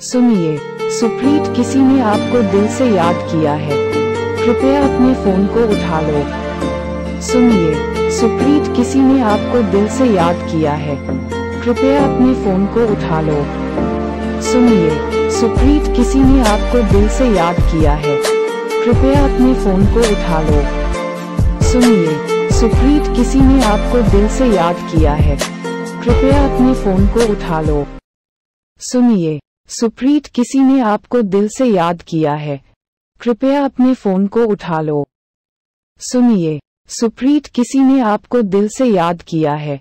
सुनिए, सुप्रीत किसी ने आपको दिल से याद किया है। कृपया अपने फ़ोन को उठा लो। सुनिए, सुप्रीत किसी ने आपको दिल से याद किया है। कृपया अपने फ़ोन को उठा लो। सुनिए, सुप्रीत किसी ने आपको दिल से याद किया है। कृपया अपने फ़ोन को उठा लो। सुनिए, सुप्रीत किसी ने आपको दिल से याद किया है। कृपया अपने फ़ोन को उठा लो। सुनिए सुप्रीत किसी ने आपको दिल से याद किया है। कृपया अपने फ़ोन को उठा लो। सुनिए, सुप्रीत किसी ने आपको दिल से याद किया है।